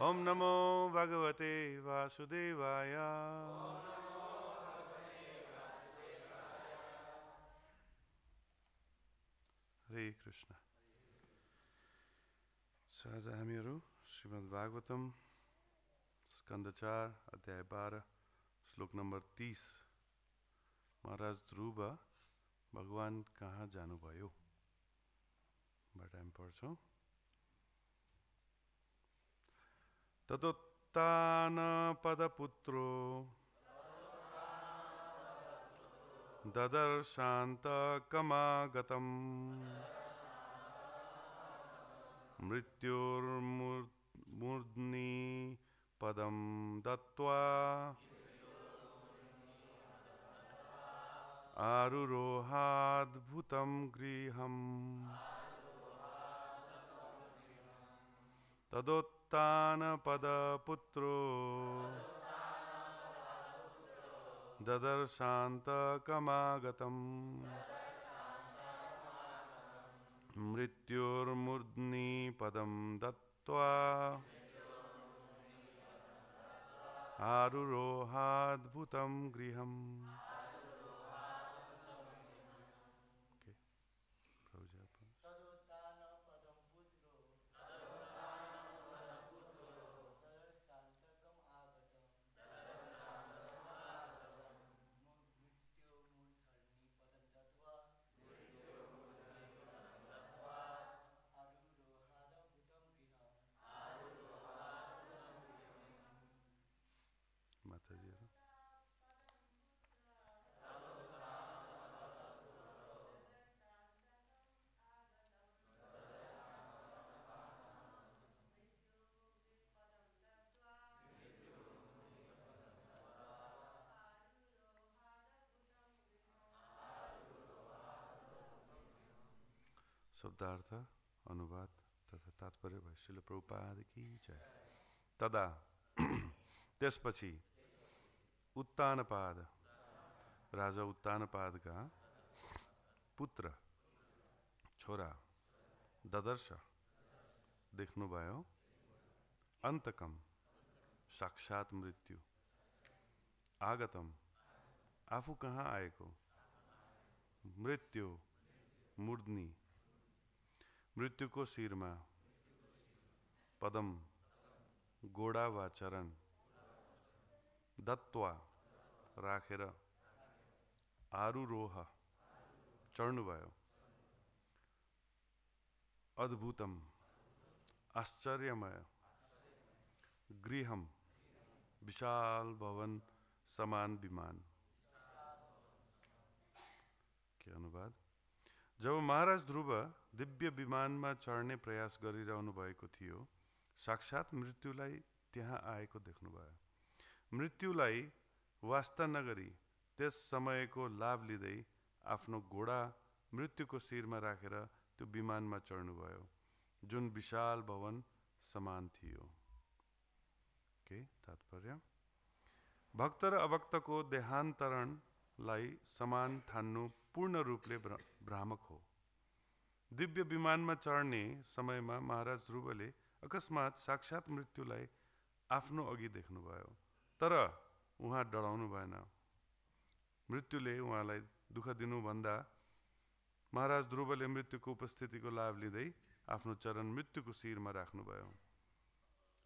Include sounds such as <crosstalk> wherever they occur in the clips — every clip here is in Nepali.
ॐ नमो भगवते वासुदेवाय। हरे कृष्ण। आज हामीहरू श्रीमद् भागवतम स्कन्द चार अध्याय बाह्र श्लोक नम्बर तिस। महाराज ध्रुव, भगवान् कहाँ जानुभयो बाट हामी पढ्छौँ तदोत्तानपदपुत्रो। ददर्शान्तकमागतम्। मृत्युर्मूर्ध्नि पदं दत्त्वा आरुरोहाद्भुतं गृहम्। तदुत्थानपदपुत्रो ददर्शान्तकमागतम्। मृत्योर्मूर्ध्निपदं दत्त्वा आरुरोहाद्भुतं गृहम्। शब्दार्थ, अनुवाद तथा तात्पर्य भाष्यले प्रभुपाद कि जय। तदा <clears throat> त्यसपछि उत्तानपाद, राजा उत्तानपादका पुत्र छोरा ददर्श देख्नुभयो, अन्तकम साक्षात मृत्यु। आगतम, आफू कहाँ आएको? मृत्यु मूर्धनी मृत्युको शिरमा, पदम गोडा वा चरण दत्वा राखेर आरुरोह चढ्नुभयो अद्भुतम आश्चर्यमय गृहम विशाल भवन समान विमान। के अनुवाद? जब महाराज ध्रुव दिव्य विमानमा चढ्ने प्रयास गरिरहनु भएको थियो। साक्षात मृत्युलाई त्यहाँ आएको देख्नुभयो। मृत्युलाई वास्ता नगरी त्यस समयको लाभ लिँदै आफ्नो घोडा मृत्युको शिरमा राखेर त्यो विमानमा चढ्नुभयो। जुन विशाल भवन समान थियो। के तात्पर्य? भक्त र अभक्तको देहान्तरणलाई समान ठान्नु पूर्ण रूपले भ्रामक हो। दिव्य विमानमा चढ्ने समयमा महाराज ध्रुवले अकस्मात साक्षात मृत्युलाई आफ्नो अघि देख्नुभयो। तर उहाँ डराउनु भएन। मृत्युले उहाँलाई दुःख दिनुभन्दा महाराज ध्रुवले मृत्युको उपस्थितिको लाभ लिँदै आफ्नो चरण मृत्युको शिरमा राख्नुभयो।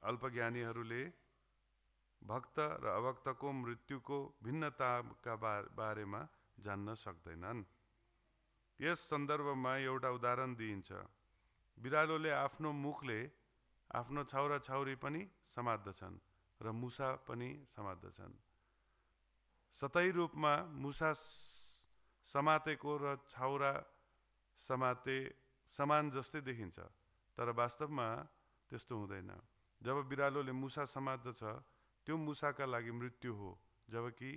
अल्पज्ञानीहरूले भक्त र अभक्तको मृत्युको भिन्नताका बारेमा जान्न सक्दैनन्। यस सन्दर्भमा एउटा उदाहरण दिइन्छ। बिरालोले आफ्नो मुखले आफ्नो छाउरा छाउरी पनि समात्दछन् र मुसा पनि समात्दछन् सतै रूपमा मुसा समातेको र छाउरा समाते समान जस्तै देखिन्छ तर वास्तवमा त्यस्तो हुँदैन। जब बिरालोले मुसा समात्दछ त्यो मुसाका लागि मृत्यु हो जबकि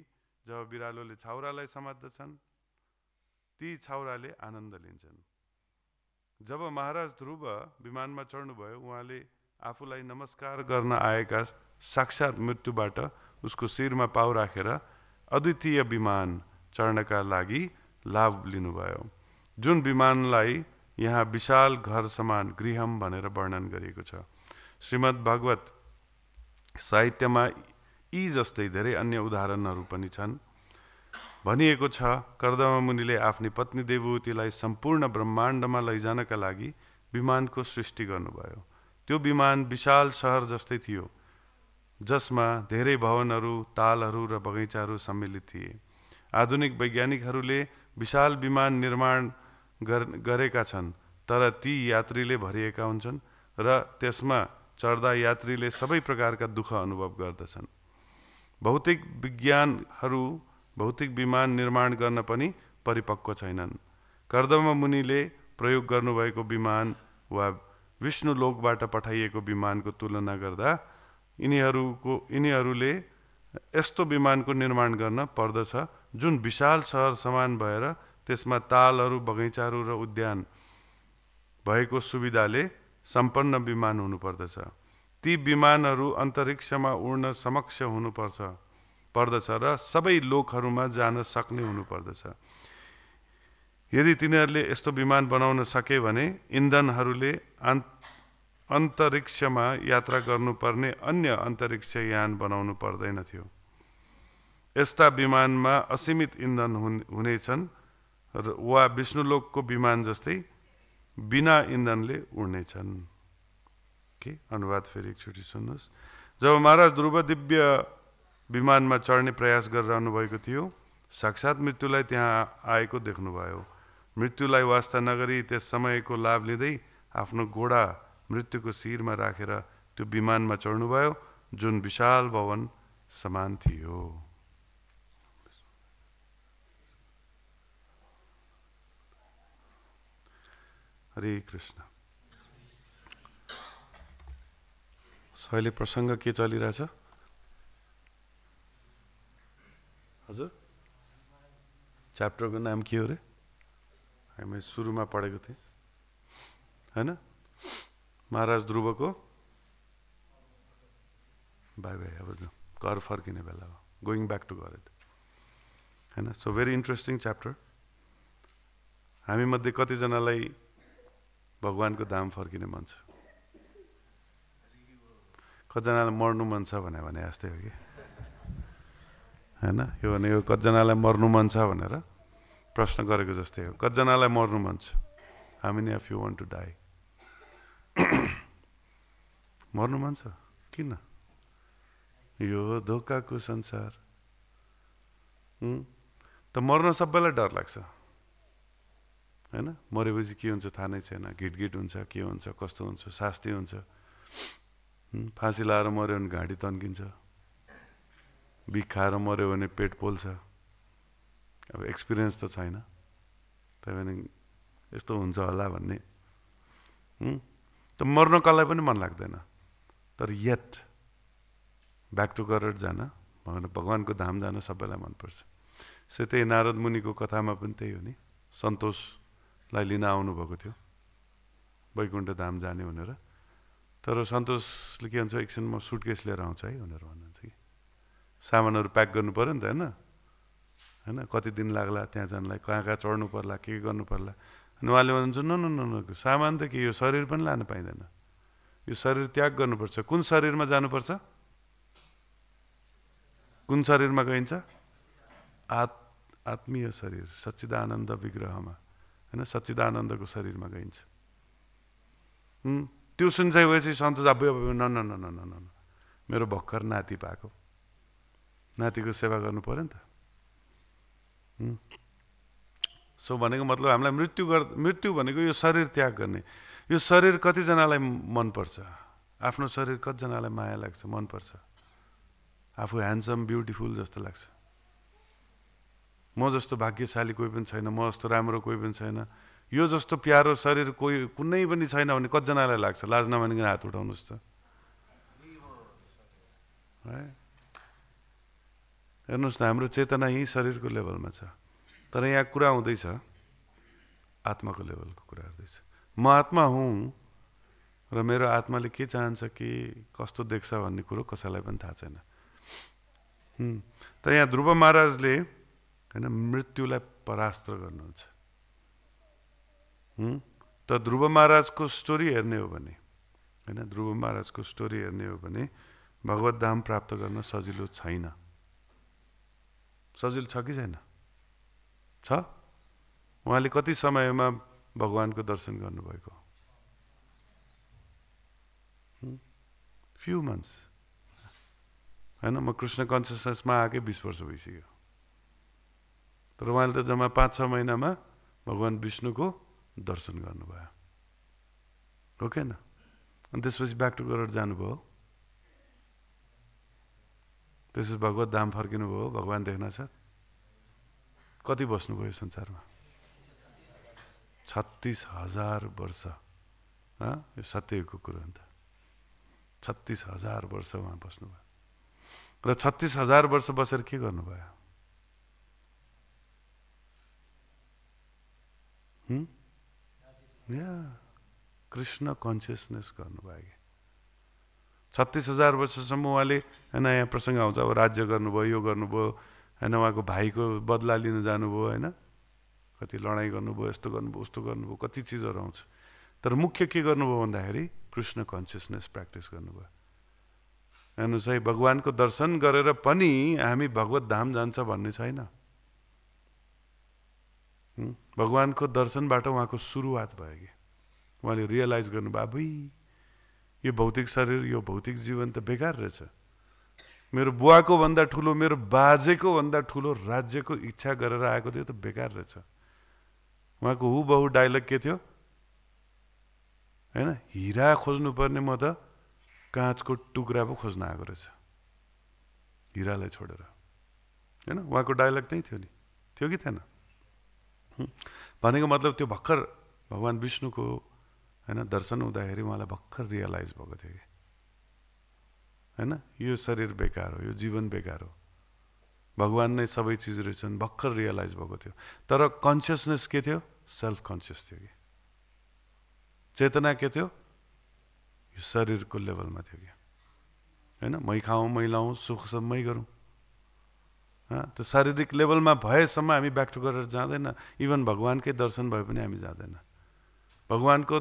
जब बिरालोले छाउरालाई समात्दछन् ती छाउराले आनन्द लिन्छन्। जब महाराज ध्रुव विमानमा चढ्नुभयो उहाँले आफूलाई नमस्कार गर्न आएका साक्षात मृत्युबाट उसको शिरमा पाउ राखेर अद्वितीय विमान चढ्नका लागि लाभ लिनुभयो। जुन विमानलाई यहाँ विशाल घर समान गृहम भनेर वर्णन गरिएको छ। श्रीमद् भागवत साहित्यमा यी जस्तै धेरै अन्य उदाहरणहरू पनि छन्। भनिएको छ कर्दमा मुनिले आफ्नी पत्नी देवभूतिलाई सम्पूर्ण ब्रह्माण्डमा लैजानका लागि विमानको सृष्टि गर्नुभयो। त्यो विमान विशाल सहर जस्तै थियो जसमा धेरै भवनहरू तालहरू र बगैँचाहरू सम्मिलित थिए। आधुनिक वैज्ञानिकहरूले विशाल विमान निर्माण गरेका छन् तर ती यात्रीले भरिएका हुन्छन् र त्यसमा चढ्दा यात्रीले सबै प्रकारका दुःख अनुभव गर्दछन्। भौतिक विज्ञानहरू भौतिक विमान निर्माण गर्न पनि परिपक्व छैनन्। कर्दम मुनिले प्रयोग गर्नुभएको विमान वा विष्णु लोकबाट पठाइएको विमानको तुलना गर्दा यिनीहरूको यिनीहरूले यस्तो विमानको निर्माण गर्न पर्दछ जुन विशाल सहर समान भएर त्यसमा तालहरू बगैँचाहरू र उद्यान भएको सुविधाले सम्पन्न विमान हुनुपर्दछ। ती विमानहरू अन्तरिक्षमा उड्न समक्ष हुनुपर्छ। पर्दछ र सबै लोकहरूमा जान सक्ने हुनुपर्दछ। यदि तिनीहरूले यस्तो विमान बनाउन सके भने इन्धनहरूले अन्तरिक्षमा यात्रा गर्नुपर्ने अन्य अन्तरिक्ष यान बनाउनु पर्दैन थियो। यस्ता विमानमा असीमित इन्धन हुनेछन् वा विष्णुलोकको विमान जस्तै बिना इन्धनले उड्नेछन्। के? अनुवाद फेरि एकचोटि सुन्नुहोस्। जब महाराज ध्रुव दिव्य विमानमा चढ्ने प्रयास गरिरहनु भएको थियो। साक्षात् मृत्युलाई त्यहाँ आएको देख्नुभयो। मृत्युलाई वास्ता नगरी त्यस समयको लाभ लिँदै आफ्नो घोडा मृत्युको शिरमा राखेर त्यो विमानमा चढ्नुभयो जुन विशाल भवन समान थियो। हरे कृष्ण। अहिले प्रसङ्ग के चलिरहेछ? हजुर। च्याप्टरको नाम के हो अरे हामी सुरुमा पढेको थिएँ होइन? महाराज ध्रुवको? बाई बाई अब घर फर्किने बेला हो। गोइङ ब्याक टु घर होइन? सो भेरी इन्ट्रेस्टिङ च्याप्टर हामीमध्ये कतिजनालाई भगवान्को धाम फर्किने मन छ? कतिजनालाई मर्नु मन छ भने जस्तै हो कि? होइन? यो भने यो कतिजनालाई मर्नु मन छ भनेर प्रश्न गरेको जस्तै हो। कतिजनालाई मर्नु मन छ? हामी नि if you want to die मर्नु मन छ? किन? यो धोकाको संसार। त मर्न सबैलाई डर लाग्छ। होइन? मरेपछि के हुन्छ थाहा नै छैन। घिटघिट हुन्छ के हुन्छ कस्तो हुन्छ शास्ति हुन्छ। फाँसी लाएर मऱ्यो भने घाँटी तन्किन्छ। बिख खाएर मऱ्यो भने पेट पोल्छ। अब एक्सपिरियन्स त छैन। त्यही भने यस्तो हुन्छ होला भन्ने। त मर्न कसलाई पनि मन लाग्दैन। तर यट ब्याक टु गरेर जान भगवान्को धाम जान सबैलाई मनपर्छ। सो त्यही नारद मुनिको कथामा पनि त्यही हो नि। सन्तोषलाई लिन आउनुभएको थियो। वैकुण्ठ धाम जाने भनेर। तर सन्तोषले के भन्छ एकछिन म सुटकेस लिएर आउँछ है भनेर भन्नुहुन्छ कि। सामानहरू प्याक गर्नु पऱ्यो नि त होइन? होइन? कति दिन लाग्ला त्यहाँ जानलाई? कहाँ कहाँ चढ्नु पर्ला? के गर्नु पर्ला? अनि उहाँले भन्नुहुन्छ न न न सामान त के यो शरीर पनि लानु पाइँदैन। यो शरीर त्याग गर्नुपर्छ। कुन शरीरमा जानुपर्छ? कुन शरीरमा गइन्छ? आत् आत्मीय शरीर सच्चिदानन्द विग्रहमा। होइन? सच्चिदानन्दको शरीरमा गइन्छ। त्यो सुनसाइपछि सन्तोष अब न न न न न। मेरो भर्खर नाति पाएको। नातिको सेवा गर्नु पऱ्यो नि त। सो भनेको मतलब हामीलाई मृत्यु गर् मृत्यु भनेको यो शरीर त्याग गर्ने। यो शरीर कतिजनालाई मनपर्छ आफ्नो शरीर कतिजनालाई माया लाग्छ मनपर्छ आफू ह्यान्डसम ब्युटिफुल जस्तो लाग्छ। म जस्तो भाग्यशाली कोही पनि छैन म जस्तो राम्रो कोही पनि छैन। यो जस्तो प्यारो शरीर कोही कुनै पनि छैन भने कतिजनालाई लाग्छ? लाज नमानिकन हात उठाउनुहोस् त। है? हेर्नुहोस् न हाम्रो चेतना यहीँ शरीरको लेभलमा छ। तर यहाँ कुरा हुँदैछ। आत्माको लेभलको कुरा हुँदैछ। म आत्मा हुँ र मेरो आत्माले के चाहन्छ कि कस्तो देख्छ भन्ने कुरो कसैलाई पनि थाहा छैन। त यहाँ ध्रुव महाराजले होइन मृत्युलाई परास्त गर्नुहुन्छ। त ध्रुव महाराजको स्टोरी हेर्ने हो भने होइन ध्रुव महाराजको स्टोरी हेर्ने हो भने भगवत धाम प्राप्त गर्न सजिलो छैन। सजिलो छ कि छैन? छ? उहाँले कति समयमा भगवान्को दर्शन गर्नुभएको? Few months. होइन म कृष्ण कन्सियसनेसमा आएकै बिस वर्ष भइसक्यो। तर उहाँले त जम्मा पाँच छ महिनामा भगवान् विष्णुको दर्शन गर्नुभयो। हो कि अनि त्यसपछि ब्याक टु गरेर जानुभयो। त्यसपछि भगवत धाम फर्किनु भयो भगवान् देख्न छ। कति बस्नुभयो संसारमा? छत्तिस हजार वर्ष यो सत्यको कुरो अन्त छत्तिस हजार वर्ष उहाँ बस्नुभयो। र छत्तिस हजार वर्ष बसेर के गर्नुभयो? या कृष्ण कन्सियसनेस गर्नुभयो कि छत्तिस हजार वर्षसम्म उहाँले होइन यहाँ प्रसङ्ग आउँछ अब राज्य गर्नुभयो यो गर्नुभयो होइन उहाँको भाइको बदला लिन जानुभयो होइन? कति लडाइँ गर्नुभयो यस्तो गर्नुभयो उस्तो गर्नुभयो कति चिजहरू आउँछ। तर मुख्य के गर्नुभयो भन्दाखेरि कृष्ण कन्सियसनेस प्र्याक्टिस गर्नुभयो। हेर्नुहोस् है भगवान्को दर्शन गरेर पनि हामी भगवत धाम जान्छ भन्ने छैन। भगवान्को दर्शनबाट उहाँको सुरुवात भयो कि? उहाँले रियलाइज गर्नुभयो अबुई यो भौतिक शरीर यो भौतिक जीवन त बेकार रहेछ। मेरो बुवाको भन्दा ठुलो मेरो बाजेको भन्दा ठुलो राज्यको इच्छा गरेर आएको थियो त बेकार रहेछ। उहाँको हु बहु डाइलग के थियो? होइन हिरा खोज्नुपर्ने म त काँचको टुक्रा पो खोज्न आएको रहेछ। हिरालाई छोडेर। होइन उहाँको डाइलग त्यही थियो नि। थियो कि थिएन? भनेको मतलब त्यो भर्खर भगवान् विष्णुको होइन दर्शन हुँदाखेरि उहाँलाई भर्खर रियलाइज भएको थियो कि? होइन? यो शरीर बेकार हो यो जीवन बेकार हो। भगवान् नै सबै चिज रहेछन् भर्खर रियलाइज भएको थियो। तर कन्सियसनेस के थियो? सेल्फ कन्सियस थियो कि? चेतना के थियो? यो शरीरको लेभलमा थियो कि? होइन? मै खाउँ मै लाउँ सुख मै गरौँ। त्यो शारीरिक लेभलमा भएसम्म हामी ब्याक टु गरेर जाँदैन। इभन भगवान्कै दर्शन भए पनि हामी जाँदैन। भगवान्को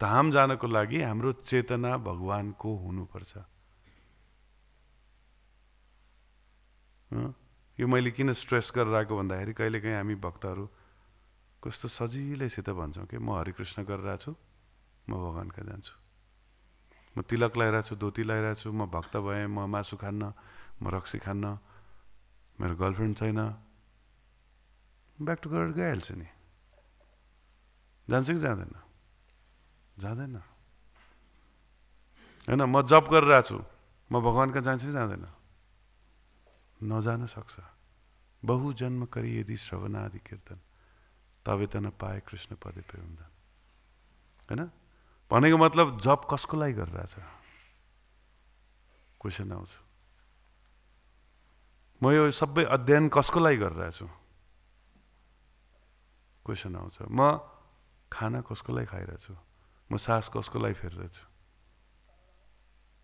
धाम जानको लागि हाम्रो चेतना भगवान्को हुनुपर्छ। यो मैले किन स्ट्रेस गरेर आएको भन्दाखेरि कहिलेकाहीँ हामी भक्तहरू कस्तो सजिलैसित भन्छौँ कि म हरिकृष्ण गरिरहेको छु म भगवान् कहाँ जान्छु। म तिलक लगाइरहेको छु धोती लगाइरहेको छु म भक्त भएँ म मासु खान्न म रक्सी खान्न मेरो गर्लफ्रेन्ड छैन। ब्याक टु गरेर गइहाल्छु नि। जान्छ कि जाँदैन? जाँदैन। होइन म जब गरिरहेको छु म भगवान् कहाँ जान्छु कि जाँदैन? नजान सक्छ। बहु जन्म करी यदि श्रवणादि कीर्तन त नपाए कृष्ण पदे हुँदैन। होइन? भनेको मतलब जब कसको लागि गरिरहेछ? क्वेसन आउँछ। म यो सबै अध्ययन कसको लागि गरिरहेछु? क्वेसन आउँछ। म खाना कसको लागि खाइरहेछु? म सास कसको लागि फेरिरहेछु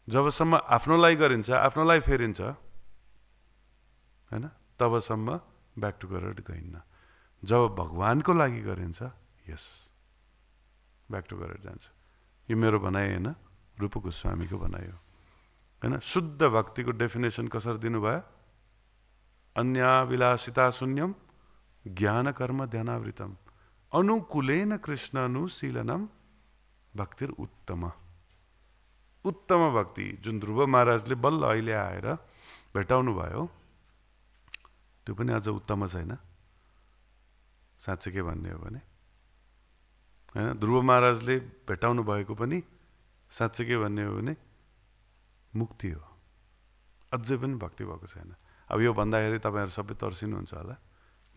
जबसम्म आफ्नो लागि गरिन्छ आफ्नो लागि फेरिन्छ होइन तबसम्म ब्याक टु गरेर गइन्न। जब भगवान्को लागि गरिन्छ यस ब्याक टु गरेर जान्छ। यो मेरो भनाइ होइन रूप गोस्वामीको भनाइ हो। होइन शुद्ध भक्तिको डेफिनेसन कसरी दिनुभयो? अन्याविलासिता शून्यम ज्ञान कर्म ध्यानावृतम अनुकूलेन कृष्ण अनुशीलनम भक्तिर उत्तम। उत्तम भक्ति जुन ध्रुव महाराजले बल्ल अहिले आएर भेटाउनु भयो त्यो पनि अझ उत्तम छैन। साँच्चै के भन्ने हो भने। होइन ध्रुव महाराजले भेटाउनु भएको पनि साँच्चै के भन्ने हो भने मुक्ति हो। अझै पनि भक्ति भएको छैन। अब यो भन्दाखेरि तपाईँहरू सबै तर्सिनुहुन्छ होला।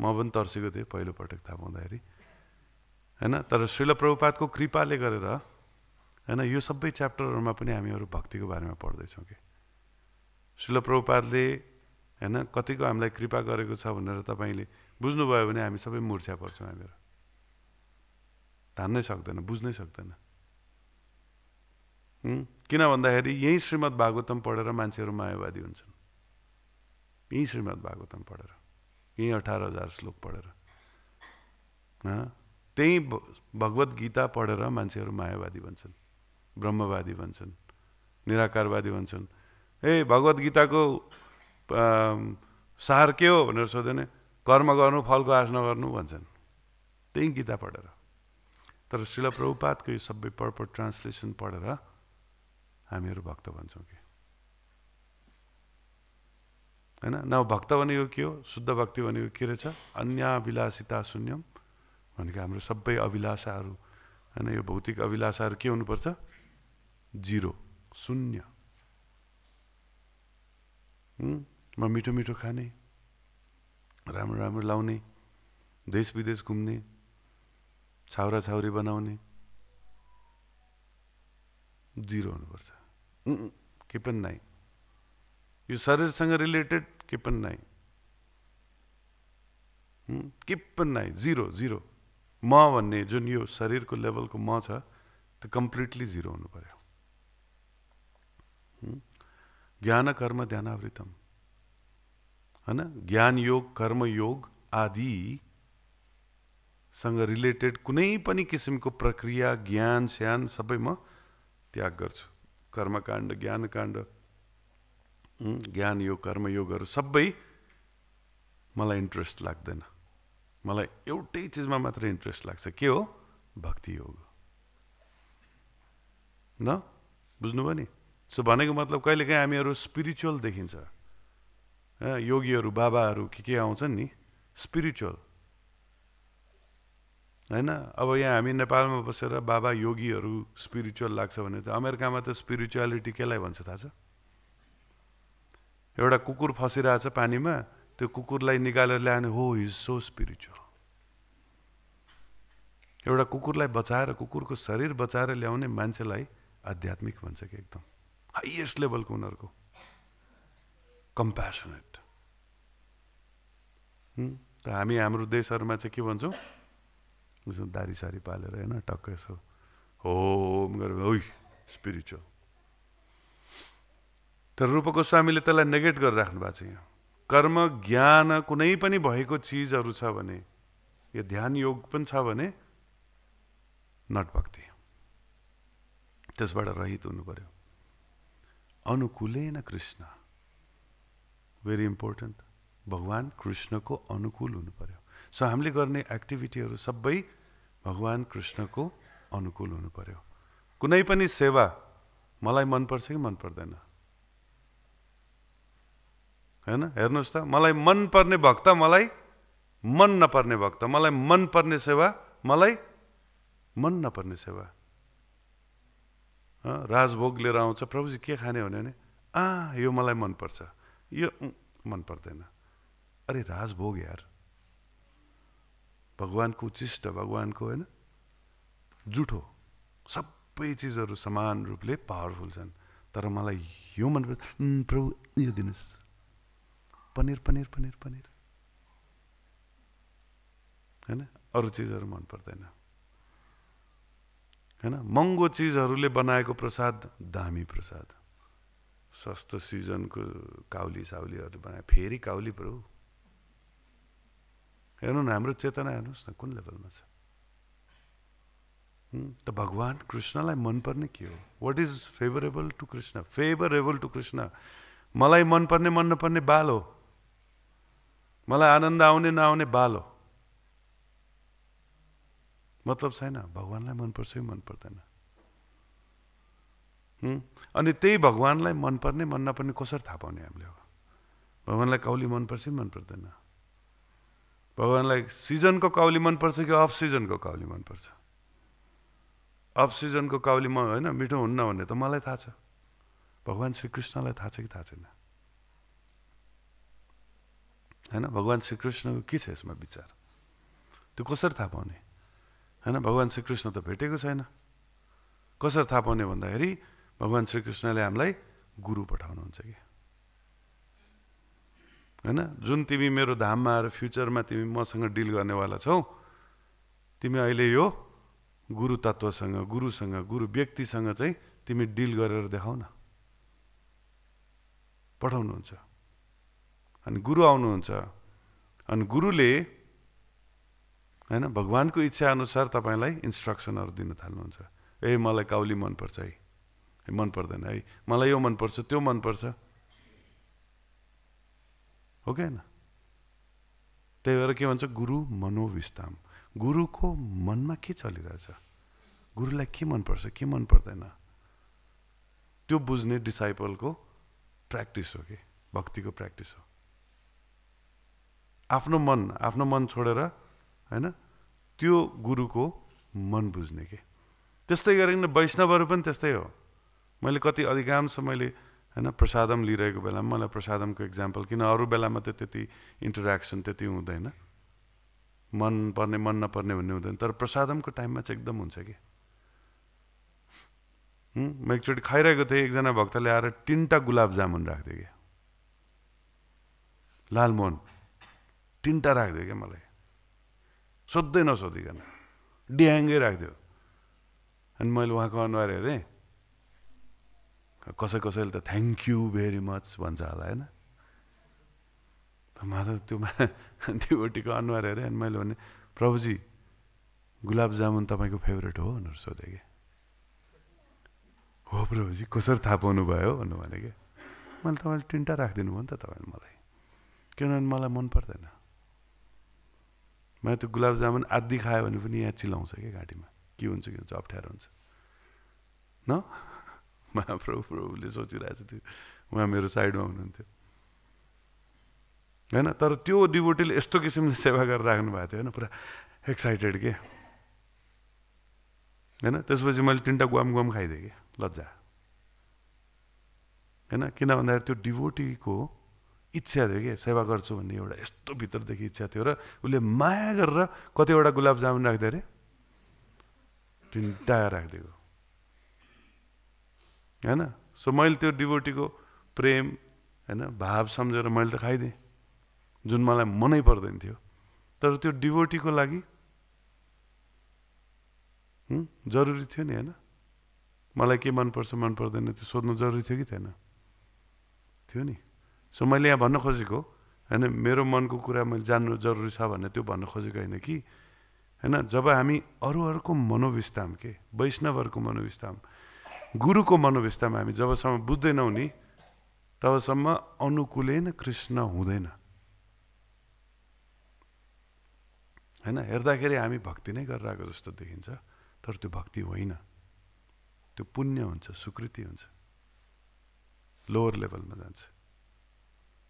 म पनि तर्सेको थिएँ पहिलोपटक थाहा पाउँदाखेरि। होइन तर शिल प्रभुपातको कृपाले गरेर होइन यो सबै च्याप्टरहरूमा पनि हामीहरू भक्तिको बारेमा पढ्दैछौँ कि। शिल प्रभुपातले होइन? कतिको हामीलाई कृपा गरेको छ भनेर तपाईँले बुझ्नुभयो भने हामी सबै मुर्छा पर्छौँ हामीहरू। धान्नै सक्दैन बुझ्नै सक्दैन। किन भन्दाखेरि यहीँ श्रीमद् भागवतम पढेर मान्छेहरू मायावादी हुन्छन्। यहीँ श्रीमद् भागवतम पढेर यहीँ अठार हजार श्लोक पढेर। त्यहीँ भगवत गीता पढेर मान्छेहरू मायावादी भन्छन् ब्रह्मवादी भन्छन् निराकारवादी भन्छन् ए भगवत गीताको सार के हो भनेर सोध्यो भने कर्म गर्नु फलको आश नगर्नु भन्छन्। त्यही गीता पढेर। तर शिल प्रभुपातको यो सबै पर्पर ट्रान्सलेसन पढेर हामीहरू भक्त भन्छौँ कि? होइन? न भक्त भनेको के हो? शुद्ध भक्ति भनेको के रहेछ? अन्य अभिलाषिता शून्यम भनेको हाम्रो सबै अभिलाषाहरू। होइन यो भौतिक अभिलाषाहरू के हुनुपर्छ? जिरो शून्य। म मिठो मिठो खाने राम्रो राम्रो लाउने, देश विदेश घुम्ने, छाउरा छाउरी बनाउने, जिरो हुनुपर्छ। के पनि नै यो शरीरसँग रिलेटेड के पनि नै के पनि नै जिरो जिरो। म भन्ने जुन यो शरीरको लेभलको म छ, त्यो कम्प्लिटली जिरो हुनु पर्यो। ज्ञान, कर्म ध्यानावृतम होइन ज्ञान योग कर्म योग आदि सँग रिलेटेड कुनै पनि किसिमको प्रक्रिया ज्ञान स्यान सबै म त्याग गर्छु। कर्मकाण्ड ज्ञानकाण्ड ज्ञान योग कर्मयोगहरू सबै मलाई इन्ट्रेस्ट लाग्दैन। मलाई एउटै चिजमा मात्रै इन्ट्रेस्ट लाग्छ। के हो? भक्ति योग। न? बुझ्नुभयो नि? सो भनेको मतलब कहिलेकाहीँ हामीहरू स्पिरिचुअल देखिन्छ। योगीहरू बाबाहरू के के आउँछन् नि स्पिरिचुअल होइन अब यहाँ हामी नेपालमा बसेर बाबा योगीहरू स्पिरिचुअल लाग्छ भने त अमेरिकामा त स्पिरिचुअलिटी केलाई भन्छ थाहा छ एउटा कुकुर फसिरहेछ पानीमा त्यो कुकुरलाई निकालेर ल्यायो भने हो इज सो स्पिरिचुअल एउटा कुकुरलाई बचाएर कुकुरको शरीर बचाएर ल्याउने मान्छेलाई आध्यात्मिक भन्छ कि एकदम हाइएस्ट लेभलको उनीहरूको कम्प्यासनेट हामी हाम्रो देशहरूमा चाहिँ के भन्छौँ? दारी सारी पालेर होइन टक्क यसो होम गरेर ओइ स्पिरिचुअल तर रूप गोस्वामीले त्यसलाई नेगेट गरिराख्नु भएको छ यहाँ। कर्म ज्ञान कुनै पनि भएको चिजहरू छ भने यो ध्यान योग पनि छ भने नट भक्ति त्यसबाट रहित हुनु पर्यो। अनुकूलेन कृष्ण। भेरी इम्पोर्टेन्ट भगवान् कृष्णको अनुकूल हुनु पर्यो। सो हामीले गर्ने एक्टिभिटीहरू सबै भगवान् कृष्णको अनुकूल हुनु पर्यो। कुनै पनि सेवा मलाई मनपर्छ कि मन पर्दैन? होइन? हेर्नुहोस् त मलाई मनपर्ने भक्त मलाई मन नपर्ने भक्त मलाई मनपर्ने सेवा मलाई मन नपर्ने सेवा। राजभोग लिएर आउँछ प्रभुजी के खाने भने आ यो मलाई मनपर्छ यो मन पर्दैन। अरे राजभोग यार। भगवान्को उचिष्ट भगवान्को होइन जुठो सबै चिजहरू समान रूपले पावरफुल छन्। तर मलाई यो मनपर्छ। प्रभु यो दिनुहोस्। पनिर पनिर पनिर पनिर। होइन? अरू चिजहरू मन पर्दैन होइन? महँगो चिजहरूले बनाएको प्रसाद दामी प्रसाद। सस्तो सिजनको काउली साउलीहरूले बनाए। फेरि काउली प्रभु। हेर्नु न हाम्रो चेतना हेर्नुहोस् न कुन लेभलमा छ? त भगवान् कृष्णलाई मनपर्ने के हो? What is favourable to Krishna favourable to Krishna मलाई मनपर्ने मन नपर्ने बाल हो। मलाई आनन्द आउने नआउने बाल हो। मतलब छैन भगवान्लाई मनपर्छ कि मन पर्दैन अनि त्यही भगवान्लाई मनपर्ने मन नपर्ने कसरी थाहा पाउने हामीले भगवान्लाई कौली मनपर्छ कि मन पर्दैन भगवान्लाई सिजनको काउली मनपर्छ कि अफ सिजनको काउली मनपर्छ? अफ सिजनको काउली म होइन मिठो हुन्न भन्ने त मलाई थाहा छ। भगवान् श्रीकृष्णलाई थाहा छ कि थाहा छैन? होइन भगवान् श्रीकृष्णको के छ यसमा विचार? त्यो कसरी थाहा पाउने? होइन भगवान् श्रीकृष्ण त भेटेको छैन। कसरी थाहा पाउने भन्दाखेरि भगवान् श्रीकृष्णले हामीलाई गुरु पठाउनुहुन्छ कि? होइन? जुन तिमी मेरो धाममा आएर फ्युचरमा तिमी मसँग डिल गर्नेवाला छौ तिमी अहिले यो गुरु तत्त्वसँग गुरुसँग गुरु व्यक्तिसँग चाहिँ तिमी डिल गरेर देखाउ न। पठाउनुहुन्छ। अनि गुरु आउनुहुन्छ। अनि गुरुले होइन भगवान्को इच्छा अनुसार तपाईँलाई इन्स्ट्रक्सनहरू दिन थाल्नुहुन्छ। ए मलाई काउली मनपर्छ है। मन पर्दैन है। मलाई यो मनपर्छ त्यो मनपर्छ। हो कि होइन त्यही भएर के भन्छ गुरु मनोविस्ताम। गुरुको मनमा के चलिरहेछ? गुरुलाई के मनपर्छ के मन पर्दैन त्यो बुझ्ने डिसाइपलको प्र्याक्टिस हो कि? भक्तिको प्र्याक्टिस हो। आफ्नो मन आफ्नो मन छोडेर होइन? त्यो गुरुको मन बुझ्ने के? त्यस्तै गरिकन वैष्णवहरू पनि त्यस्तै हो। मैले कति अधिकांश मैले होइन प्रसादम लिइरहेको बेलामा मलाई प्रसादमको इक्जाम्पल किन अरू बेलामा त त्यति इन्टरेक्सन त्यति हुँदैन। मन पर्ने मन नपर्ने भन्ने हुँदैन। तर प्रसादमको टाइममा चाहिँ एकदम हुन्छ कि। म एकचोटि खाइरहेको थिएँ एकजना भक्तले आएर तिनवटा गुलाब जामुन राखिदियो क्या लालमोहन तिनवटा राखिदियो क्या मलाई। सोध्दै नसोधिकन। डिहाङ्गै राखिदियो। अनि मैले उहाँको अनुहार हेरेँ। कसै कसैले त थ्याङ्क यू भेरी मच भन्छ होला होइन? मलाई त्यो डिभोटीको <laughs> अनुहार हेरेँ अनि मैले भने प्रभुजी गुलाब जामुन तपाईँको फेभरेट हो भनेर सोधेँ कि। हो प्रभुजी कसरी थाहा पाउनु भयो भन्नु भने कि। मैले तपाईँले तिनवटा राखिदिनु भयो नि त तपाईँले मलाई। किनभने मलाई मन पर्दैन। मैले त्यो गुलाब जामुन आदि खायो भने पनि यहाँ चिलाउँछ क्या घाँटीमा के हुन्छ के हुन्छ अप्ठ्यारो हुन्छ। न? महाप्रभु प्रभुले सोचिरहेको थियो उहाँ मेरो साइडमा हुनुहुन्थ्यो होइन तर त्यो डिभोटीले यस्तो किसिमले सेवा गरेर राख्नु भएको थियो होइन पुरा एक्साइटेड के होइन त्यसपछि मैले तिनवटा गुवाम गुवाम खाइदिएँ कि लज्जा होइन किन भन्दाखेरि त्यो डिभोटीको इच्छा थियो कि सेवा गर्छु भन्ने एउटा यस्तो भित्रदेखि इच्छा थियो र उसले माया गरेर कतिवटा गुलाब जामुन राख्दै अरे तिनवटा राखिदिएको होइन? सो मैले त्यो डिभोटीको प्रेम होइन भाव सम्झेर मैले त खाइदिएँ। जुन मलाई मनै पर्दैन थियो। तर त्यो डिभोटीको लागि जरुरी थियो नि होइन? मलाई के मनपर्छ मन पर्दैन त्यो सोध्नु जरुरी थियो कि थिएन? थियो नि। सो मैले यहाँ भन्न खोजेको होइन मेरो मनको कुरा मैले जान्नु जरुरी छ भन्ने त्यो भन्न खोजेको होइन कि होइन जब हामी अरू अरूको मनोविस्ताम के? वैष्णवहरूको मनोविस्ताम। गुरुको मनोविस्ताम हामी जबसम्म बुझ्दैनौँ नि तबसम्म अनुकूलै न कृष्ण हुँदैन। होइन हेर्दाखेरि हामी भक्ति नै गरेर आएको जस्तो देखिन्छ तर त्यो भक्ति होइन। त्यो पुण्य हुन्छ सुकृति हुन्छ। लोवर लेभलमा जान्छ।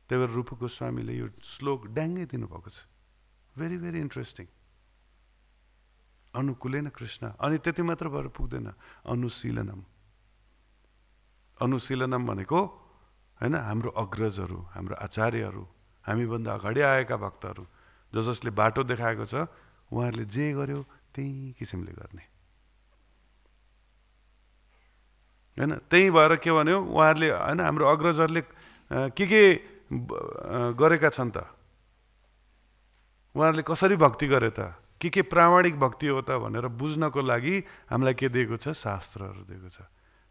त्यही भएर रूप गोस्वामीले यो श्लोक ड्याङ्गै दिनुभएको छ। भेरी भेरी इन्ट्रेस्टिङ अनुकूलै न कृष्ण। अनि त्यति मात्र भएर पुग्दैन। अनुशीलनम। अनुशीलनम भनेको होइन हाम्रो अग्रजहरू हाम्रो आचार्यहरू हामीभन्दा अगाडि आएका भक्तहरू ज जसले बाटो देखाएको छ उहाँहरूले जे गर्यो त्यही किसिमले गर्ने। होइन त्यही भएर के भन्यो उहाँहरूले होइन हाम्रो अग्रजहरूले के के गरेका छन् त? उहाँहरूले कसरी भक्ति गरे त? के के प्रामाणिक भक्ति हो त भनेर बुझ्नको लागि हामीलाई के दिएको छ? शास्त्रहरू दिएको छ।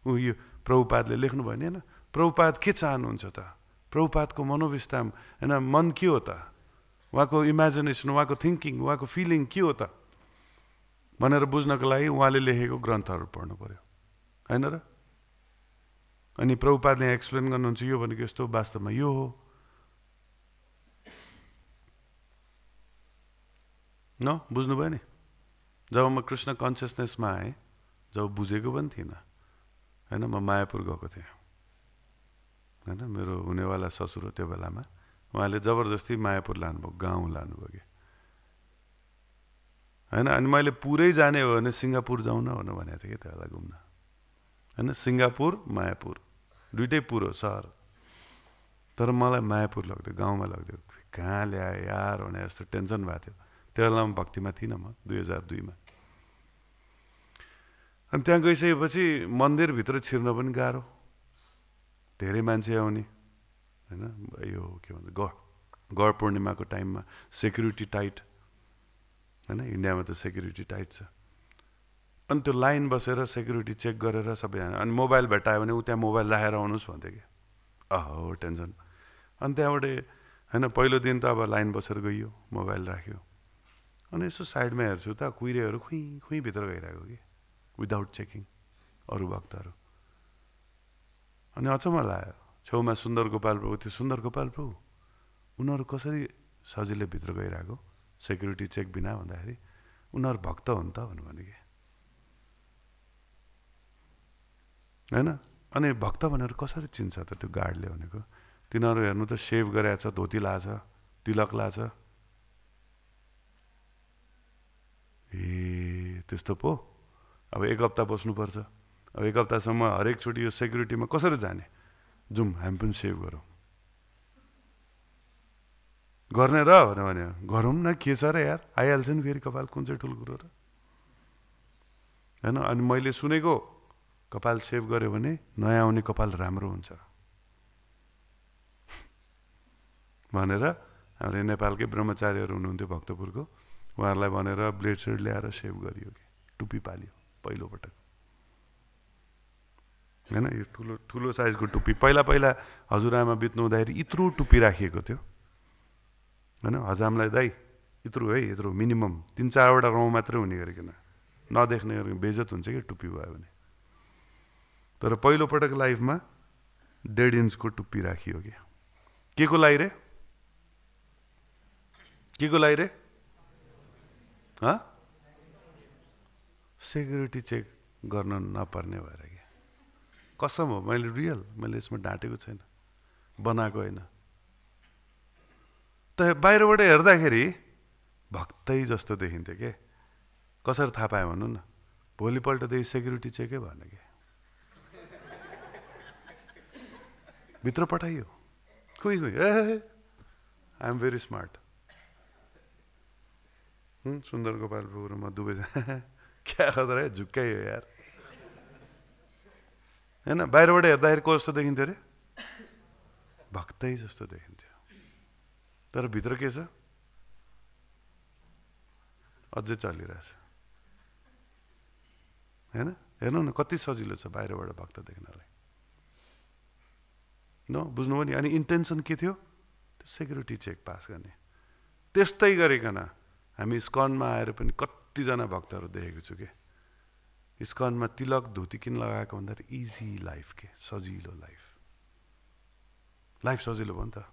ऊ यो प्रभुपादले लेख्नुभयो नि होइन? प्रभुपाद के चाहनुहुन्छ त? प्रभुपादको मनोविस्ताम होइन मन के हो त? उहाँको इमेजिनेसन उहाँको थिङ्किङ उहाँको फिलिङ के हो त? भनेर बुझ्नको लागि उहाँले लेखेको ग्रन्थहरू पढ्नु पऱ्यो होइन र? अनि प्रभुपादले यहाँ एक्सप्लेन गर्नुहुन्छ यो भनेको यस्तो वास्तवमा यो हो। न बुझ्नुभयो नि? जब म कृष्ण कन्सियसनेसमा आएँ जब बुझेको पनि थिइनँ। होइन म मायापुर गएको थिएँ। होइन मेरो हुनेवाला ससुर त्यो बेलामा उहाँले जबरजस्ती मायापुर लानुभयो गाउँ लानुभयो कि। होइन अनि मैले पुरै जाने हो भने सिङ्गापुर जाउँ न भनेर भनेको थिएँ कि त्यो बेला घुम्न। होइन सिङ्गापुर मायापुर दुइटै पुर हो सहर। तर मलाई मायापुर लग्थ्यो गाउँमा लग्थ्यो। कहाँ ल्यायो यार भने जस्तो टेन्सन भएको थियो। त्यो बेलामा भक्तिमा थिइनँ म दुई हजार दुईमा। अनि त्यहाँ गइसकेपछि मन्दिरभित्र छिर्न पनि गाह्रो। धेरै मान्छे आउने होइन? यो के भन्छ गड गड पूर्णिमाको टाइममा सेक्युरिटी टाइट होइन? इन्डियामा त सेक्युरिटी टाइट छ। अनि त्यो लाइन बसेर सेक्युरिटी चेक गरेर सबैजना अनि मोबाइल भेटायो भने ऊ त्यहाँ मोबाइल राखेर आउनुहोस् भन्थ्यो कि अहो टेन्सन। अनि त्यहाँबाट होइन पहिलो दिन त अब लाइन बसेर गइयो मोबाइल राख्यो। अनि यसो साइडमा हेर्छु त कुहिरेहरू खुइ खुइ भित्र गइरहेको कि? विदाउट चेकिङ अरू भक्तहरू। अनि अचम्म लाग्यो छेउमा सुन्दर गोपाल प्रभु थियो सुन्दर गोपाल प्रभु उनीहरू कसरी सजिलै भित्र गइरहेको? सेक्युरिटी चेक बिना भन्दाखेरि उनीहरू भक्त हो नि त भन्नु भने कि होइन? अनि भक्त भनेर कसरी चिन्छ त त्यो गार्डले भनेको? तिनीहरू हेर्नु त सेभ गरेछ धोती लाछ तिलक लाछ। ए त्यस्तो पो? अब एक हप्ता बस्नुपर्छ। अब एक हप्तासम्म हरेकचोटि यो सेक्युरिटीमा कसरी जाने? जाउँ हामी पनि सेभ गरौँ। गर्ने र भनेर भने गरौँ न के छ र यार? आइहाल्छ नि फेरि कपाल कुन चाहिँ ठुलो कुरो र? होइन अनि मैले सुनेको कपाल सेभ गऱ्यो भने नयाँ आउने कपाल राम्रो हुन्छ। <laughs> भनेर हाम्रो नेपालकै ब्रह्मचारीहरू हुनुहुन्थ्यो भक्तपुरको। उहाँहरूलाई भनेर ब्लेड सेड ल्याएर सेभ गरियो कि? टुप्पी पालियो। पहिलोपटक। होइन यो ठुलो ठुलो साइजको टुप्पी। पहिला पहिला हजुरआमा बित्नु हुँदाखेरि यत्रो टुप्पी राखिएको थियो। होइन हजामलाई दाइ यत्रो है यत्रो मिनिमम तिन चारवटा रौँ मात्रै हुने गरिकन नदेख्ने गरिकन बेजत हुन्छ कि टुप्पी भयो भने। तर पहिलोपटक लाइफमा डेढ इन्चको टुप्पी राखियो कि के को लागि रे? के को लागि रे? सेक्युरिटी चेक गर्न नपर्ने भएर कि कसम हो? मैले रियल मैले यसमा ढाँटेको छैन बनाएको होइन। त बाहिरबाट हेर्दाखेरि भक्तै जस्तो देखिन्थ्यो के? कसरी थाहा पायो भन्नु न? भोलिपल्टदेखि सेक्युरिटी चेकै भएन कि? भित्र पठाइयो। कोही कोही ए आइएम भेरी स्मार्ट सुन्दर गोपाल प्रोग्राममा दुवैजना क्या खतरा है झुक्काइ हो यार होइन बाहिरबाट हेर्दाखेरि को जस्तो देखिन्थ्यो अरे भक्तै जस्तो देखिन्थ्यो तर भित्र के छ अझै चलिरहेछ होइन हेर्नु न कति सजिलो छ बाहिरबाट भक्त देख्नलाई न बुझ्नुभयो नि अनि इन्टेन्सन के थियो त्यो सेक्युरिटी चेक पास गर्ने त्यस्तै गरिकन हामी स्कनमा आएर पनि कतिजना भक्तहरू देखेको छु कि? स्कनमा तिलक धुती किन लगाएको भन्दाखेरि इजी लाइफ के? सजिलो लाइफ लाइफ सजिलो भयो नि त।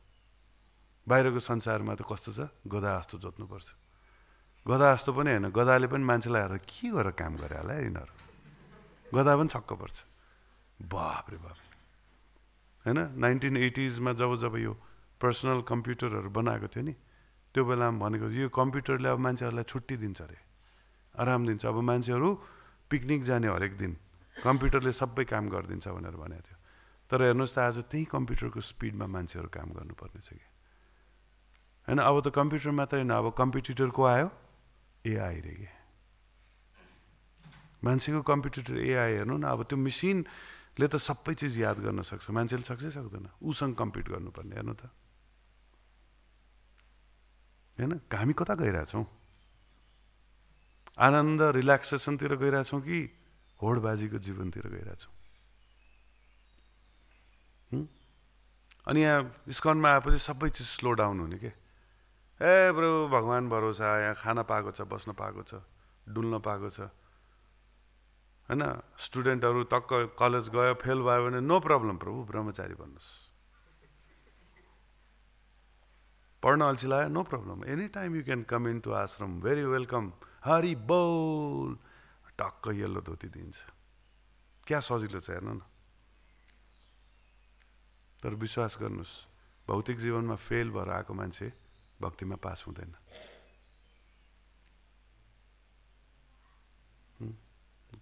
बाहिरको संसारमा त कस्तो छ? गदा जस्तो जोत्नुपर्छ। गदा जस्तो पनि होइन गदाले पनि मान्छेलाई हेरेर के गरेर काम गरे होला यिनीहरू? गदा पनि छक्क पर्छ। बाप रे बाप। होइन? नाइन्टिन एटिजमा जब जब यो पर्सनल कम्प्युटरहरू बनाएको थियो नि त्यो बेलामा भनेको यो कम्प्युटरले अब मान्छेहरूलाई छुट्टी दिन्छ अरे। आराम दिन्छ। अब मान्छेहरू पिकनिक जाने हरेक दिन। कम्प्युटरले सबै काम गरिदिन्छ भनेर भनेको थियो। तर हेर्नुहोस् त आज त्यही कम्प्युटरको स्पिडमा मान्छेहरू काम गर्नुपर्ने छ कि होइन अब त कम्प्युटर मात्रै होइन अब कम्पिटिटर को आयो एआई रे कि मान्छेको कम्प्युटर एआई हेर्नु न अब त्यो मेसिनले त सबै चिज याद गर्न सक्छ। मान्छेले सक्छै सक्दैन। उसँग कम्पिट गर्नुपर्ने हेर्नु त। होइन हामी कता गइरहेछौँ? आनन्द रिल्याक्सेसनतिर गइरहेछौँ कि होडबाजीको जीवनतिर गइरहेछौँ? अनि यहाँ स्कनमा आएपछि सबै चिज स्लो डाउन हुने के? ए ब्रो भगवान् भरोसा यहाँ खान पाएको छ बस्न पाएको छ डुल्न पाएको छ। होइन? स्टुडेन्टहरू टक्क कलेज गयो फेल भयो भने नो प्रब्लम प्रभु ब्रह्मचारी भन्नुहोस्। पढ्न अल्छी लाग्यो? No problem. Any time you can come in to ashram very welcome Hari बोल। टक्क यल्लो धोती दिन्छ। क्या सजिलो छ हेर्नु न। तर विश्वास गर्नुहोस् भौतिक जीवनमा फेल भएर आएको मान्छे भक्तिमा पास हुँदैन।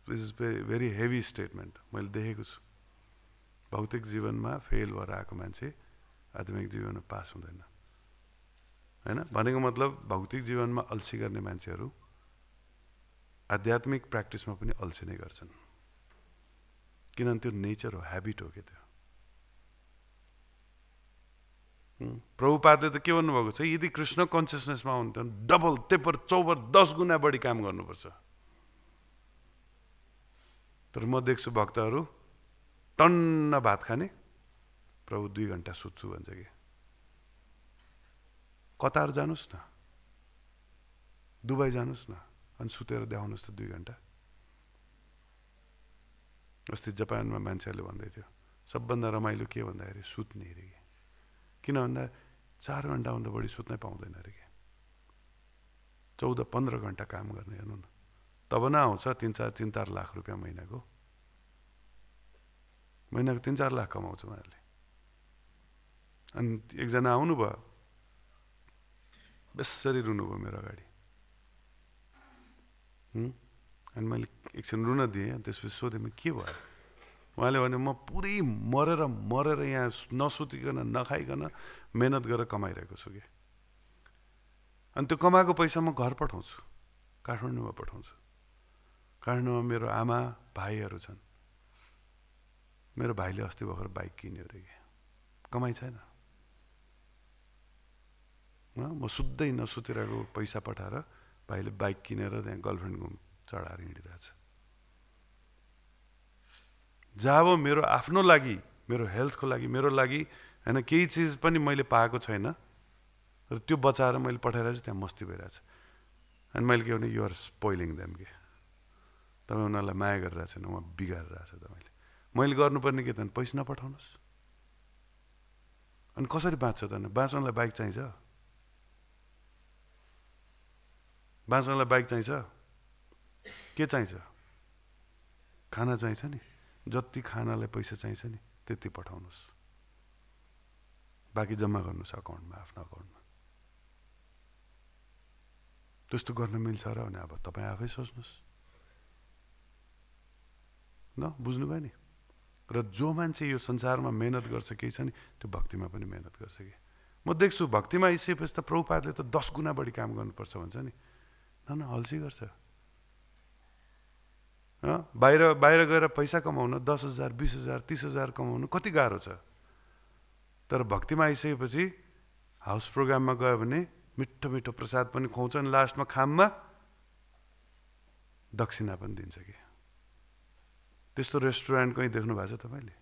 This is very heavy statement मैले देखेको छु। भौतिक जीवनमा फेल भएर आएको मान्छे आध्यात्मिक जीवनमा पास हुँदैन। होइन? भनेको मतलब भौतिक जीवनमा अल्छी गर्ने मान्छेहरू आध्यात्मिक प्र्याक्टिसमा पनि अल्छी नै गर्छन्। किनभने त्यो नेचर हो ह्याबिट हो कि त्यो? प्रभुपादले त के भन्नुभएको छ? यदि कृष्ण कन्सियसनेसमा हुन्थ्यो भने डबल तेपर चौबर दस गुणा बढी काम गर्नुपर्छ। तर म देख्छु भक्तहरू टन्न भात खाने प्रभु दुई घन्टा सुत्छु भन्छ कि। कतार जानुहोस् न। दुबई जानुहोस् न। अनि सुतेर देखाउनुहोस् त दुई घन्टा। अस्ति जापानमा मान्छेहरूले भन्दै थियो सबभन्दा रमाइलो के भन्दाखेरि सुत्ने अरे कि? किन भन्दा चार घन्टाभन्दा बढी सुत्नै पाउँदैन अरे कि? चौध पन्ध्र घन्टा काम गर्ने हेर्नु न। तब न आउँछ तिन चार तिन चार लाख रुपियाँ महिनाको। महिनाको तिन चार लाख कमाउँछ उहाँहरूले। अनि एकजना आउनुभयो। बेसरी रुनुभयो मेरो अगाडि। अनि मैले एकछिन रुन दिएँ त्यसपछि सोधेँ के भयो उहाँले भने म पुरै मरेर मरेर यहाँ नसुतिकन नखाइकन मेहनत गरेर कमाइरहेको छु कि अनि त्यो कमाएको पैसा म घर पठाउँछु काठमाडौँमा पठाउँछु काठमाडौँमा मेरो आमा भाइहरू छन् मेरो भाइले अस्ति भर्खर बाइक किन्यो अरे कि कमाइ छैन म सुत्दै नसुतिरहेको पैसा पठाएर भाइले बाइक किनेर त्यहाँ गर्लफ्रेन्ड घुम चढाएर हिँडिरहेछ जब मेरो आफ्नो लागि मेरो हेल्थको लागि मेरो लागि होइन केही चिज पनि मैले पाएको छैन र त्यो बचाएर मैले पठाइरहेको छु त्यहाँ मस्ती भइरहेछ। अनि मैले के भने युआर स्पोइलिङ देम के। तपाईँ उनीहरूलाई माया गरिरहेको छैन उहाँ बिगारिरहेछ तपाईँले। मैले गर्नुपर्ने के त पैसा नपठाउनुहोस्। अनि कसरी बाँच्छ त बाँच्नलाई बाइक चाहिन्छ? बाँच्नलाई बाइक चाहिन्छ? के चाहिन्छ? खाना चाहिन्छ नि। जति खानालाई पैसा चाहिन्छ नि त्यति पठाउनुहोस्। बाँकी जम्मा गर्नुहोस् अकाउन्टमा आफ्नो अकाउन्टमा। त्यस्तो गर्न मिल्छ र भने अब तपाईँ आफै सोच्नुहोस्। न बुझ्नुभयो नि? र जो मान्छे यो संसारमा मेहनत गर्छ केही छ नि त्यो भक्तिमा पनि मेहनत गर्छ कि। म देख्छु भक्तिमा आइसकेपछि त प्रभुपातले त दस गुणा बढी काम गर्नुपर्छ भन्छ नि। न अल्छी गर्छ। बाहिर बाहिर गएर पैसा कमाउन दस हजार बिस हजार तिस हजार कमाउनु कति गाह्रो छ? तर भक्तिमा आइसकेपछि हाउस प्रोग्राममा गयो भने मिठो मिठो प्रसाद पनि खुवाउँछन् लास्टमा खाममा दक्षिणा पनि दिन्छ कि। त्यस्तो रेस्टुरेन्ट कहीँ देख्नु भएको छ तपाईँले?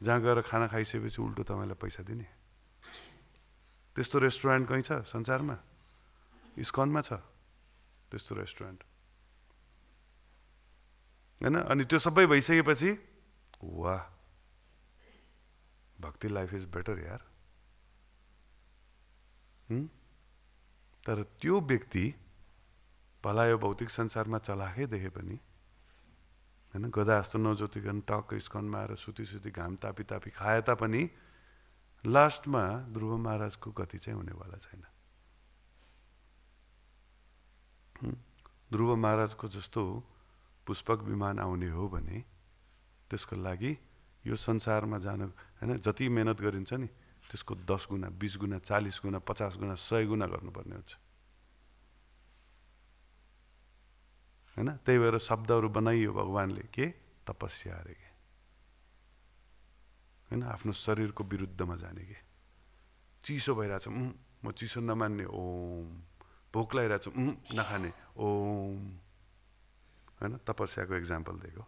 जहाँ गएर खाना खाइसकेपछि उल्टो तपाईँलाई पैसा दिने। त्यस्तो रेस्टुरेन्ट कहीँ छ संसारमा? इस्कनमा छ। त्यस्तो रेस्टुरेन्ट। होइन? अनि त्यो सबै भइसकेपछि वाह! भक्ति लाइफ इज बेटर यार। तर त्यो व्यक्ति भला यो भौतिक संसारमा चलाकै देखे पनि होइन? गदा जस्तो नजोतिकन टक्क स्कनमा आएर सुती सुती घाम तापी तापी खाए तापनि लास्टमा ध्रुव महाराजको गति चाहिँ हुनेवाला छैन। ध्रुव महाराजको जस्तो पुष्पक विमान आउने हो भने त्यसको लागि यो संसारमा जान होइन जति मेहनत गरिन्छ नि त्यसको दस गुणा बिस गुणा चालिस गुणा पचास गुणा सय गुणा गर्नुपर्ने हुन्छ। होइन? त्यही भएर शब्दहरू बनाइयो भगवान्ले के? तपस्या अरे के? होइन? आफ्नो शरीरको विरुद्धमा जाने के? चिसो भइरहेछ। म चिसो नमान्ने। ओम। भोक लगाइरहेको छु नखाने ओम होइन? तपस्याको इक्जाम्पल दिएको।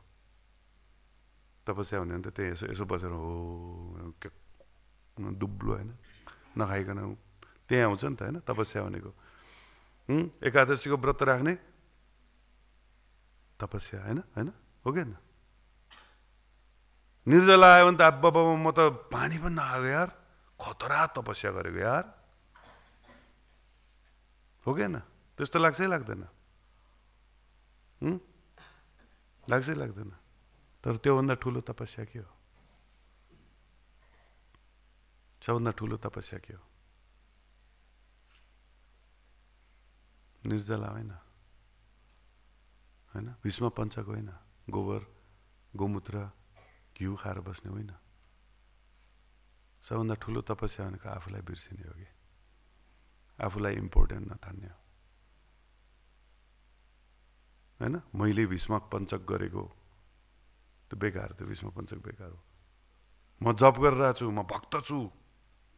तपस्या हुने भने त त्यही यसो यसो बसेर हो दुब्लो होइन? नखाइकन त्यहाँ आउँछ नि त होइन? तपस्या भनेको। एकादशीको व्रत राख्ने? तपस्या होइन? होइन? हो कि होइन? निर्जला आयो भने त अब म त पानी पनि नखाएको यार। खतरा तपस्या गरेको यार। हो कि होइन त्यस्तो लाग्छै लाग्दैन लाग्छै लाग्दैन तर त्योभन्दा ठुलो तपस्या के हो सबभन्दा ठुलो तपस्या के हो निर्जला होइन होइन भीष्म पञ्चको होइन गोबर गोमूत्र घिउ खाएर बस्ने होइन सबभन्दा ठुलो तपस्या भनेको आफूलाई बिर्सिने हो कि आफूलाई इम्पोर्टेन्ट नथान्ने होइन? मैले भीष्म पञ्चक गरेको त्यो बेकार त्यो भीष्म पञ्चक बेकार हो। म जप गरिरहेको छु म भक्त छु